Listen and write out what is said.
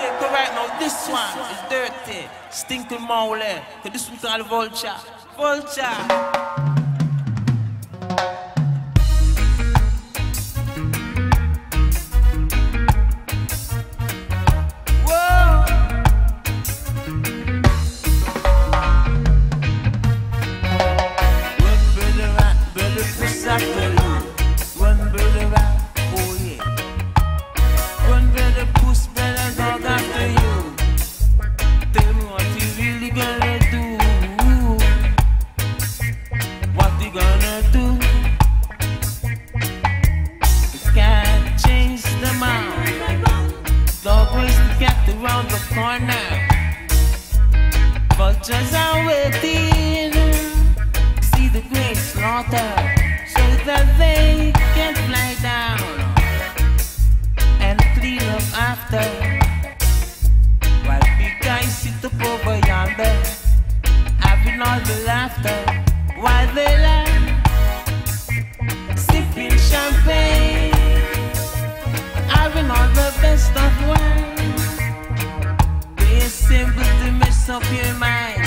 there now. This one is dirty. Stinking mole. Eh? Cause this one's called vulture. Vulture. gonna do? The guy changed the mind. Always kept around the corner. Vultures are waiting. See the great slaughter so that they can fly down and clean up after. While big guys sit up over yonder, having all the laughter while they simple to mess up your mind.